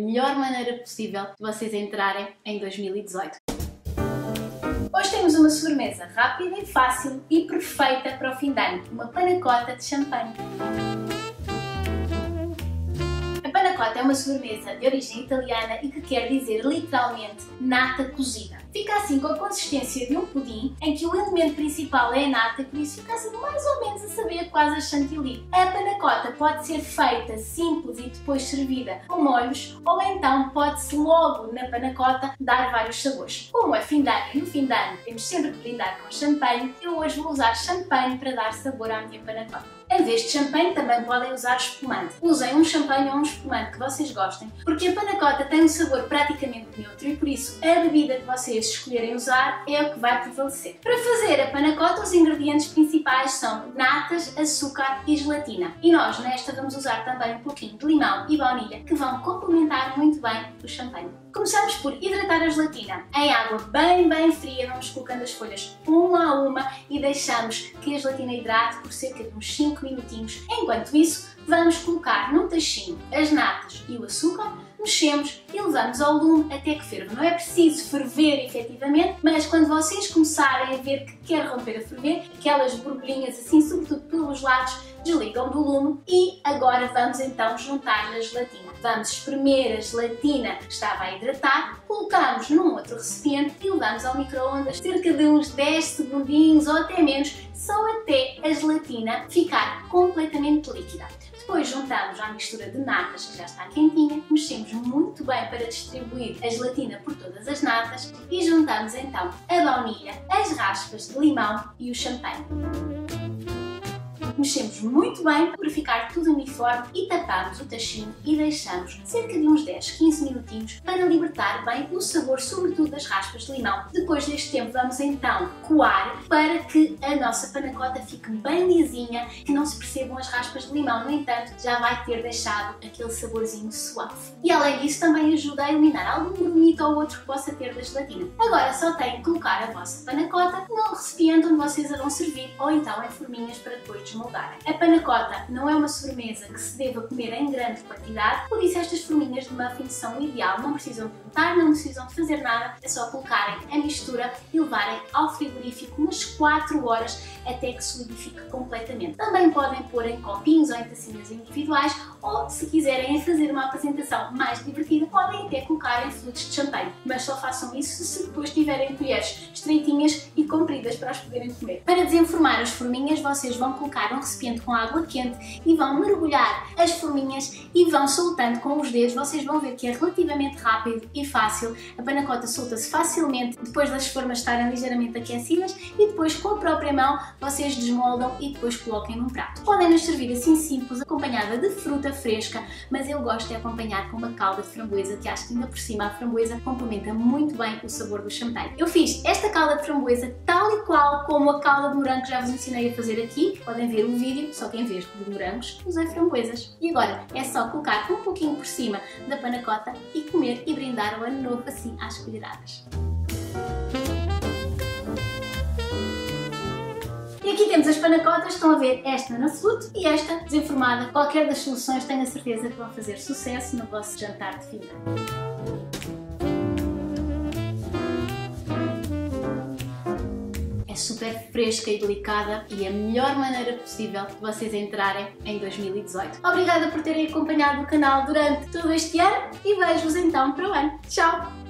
melhor maneira possível de vocês entrarem em 2018. Hoje temos uma sobremesa rápida e fácil e perfeita para o fim de ano, uma panacota de champanhe. A panacota é uma sobremesa de origem italiana e que quer dizer literalmente nata cozida. Fica assim com a consistência de um pudim, em que o elemento principal é a nata por isso fica assim mais ou menos a saber quase a chantilly. A panacota pode ser feita simples e depois servida com molhos, ou então pode-se logo na panacota dar vários sabores. Como é fim de ano e no fim de ano temos sempre que brindar com champanhe, eu hoje vou usar champanhe para dar sabor à minha panacota. Em vez de champanhe, também podem usar espumante. Usem um champanhe ou um espumante que vocês gostem, porque a panacota tem um sabor praticamente neutro e por isso a bebida que vocês escolherem usar é o que vai prevalecer. Para fazer a panacota, os ingredientes principais são natas, açúcar e gelatina. E nós nesta vamos usar também um pouquinho de limão e baunilha que vão complementar muito bem o champanhe. Começamos por hidratar a gelatina. Em água bem, bem fria, vamos colocando as folhas uma a uma e deixamos que a gelatina hidrate por cerca de uns 5 minutinhos. Enquanto isso, vamos colocar num tachinho as natas e o açúcar, mexemos e levamos ao lume até que ferva. Não é preciso ferver efetivamente, mas quando vocês começarem a ver que quer romper a ferver, aquelas borbulhinhas assim, sobretudo pelos lados, desligam do lume e agora vamos então juntar a gelatina. Vamos espremer a gelatina que estava a hidratar, colocamos num outro recipiente e levamos ao micro-ondas cerca de uns 10 segundinhos ou até menos, só até a gelatina ficar completamente líquida. Depois juntamos a mistura de natas que já está quentinha, mexemos muito bem para distribuir a gelatina por todas as natas e juntamos então a baunilha, as raspas de limão e o champanhe. Mexemos muito bem para ficar tudo uniforme e tapamos o tachinho e deixamos cerca de uns 10, 15 minutinhos para libertar bem o sabor, sobretudo das raspas de limão. Depois deste tempo vamos então coar para que a nossa panacota fique bem lisinha, que não se percebam as raspas de limão, no entanto já vai ter deixado aquele saborzinho suave. E além disso também ajuda a eliminar algum grumito ou outro que possa ter da gelatina. Agora só tem que colocar a vossa panacota no recipiente onde vocês a vão servir ou então em forminhas para depois desmoldar moldarem. A panacota não é uma sobremesa que se deva comer em grande quantidade, por isso estas forminhas de muffin são o ideal. Não precisam de untar, não precisam de fazer nada, é só colocarem a mistura e levarem ao frigorífico umas 4 horas até que solidifique completamente. Também podem pôr em copinhos ou em tacinhas individuais ou, se quiserem fazer uma apresentação mais divertida, podem até colocar em flutes de champanhe. Mas só façam isso se depois tiverem colheres estreitinhas e compridas para as poderem comer. Para desenformar as forminhas, vocês vão colocar um recipiente com água quente e vão mergulhar as forminhas e vão soltando com os dedos. Vocês vão ver que é relativamente rápido e fácil. A panacota solta-se facilmente depois das formas estarem ligeiramente aquecidas e depois com a própria mão vocês desmoldam e depois coloquem num prato. Podem nos servir assim simples, acompanhada de fruta fresca, mas eu gosto de acompanhar com uma calda de framboesa que acho que ainda por cima a framboesa complementa muito bem o sabor do champanhe. Eu fiz esta calda de framboesa tal e qual como a calda de morango que já vos ensinei a fazer aqui. Podem ver o vídeo, só que em vez de morangos usei framboesas. E agora é só colocar um pouquinho por cima da panacota e comer e brindar o ano novo assim às colheradas. E aqui temos as panacotas, estão a ver esta na Food e esta desenformada. Qualquer das soluções tenho a certeza que vão fazer sucesso no vosso jantar de fim de ano. é super fresca e delicada e a melhor maneira possível de vocês entrarem em 2018. Obrigada por terem acompanhado o canal durante todo este ano e vejo-vos então para o ano. Tchau!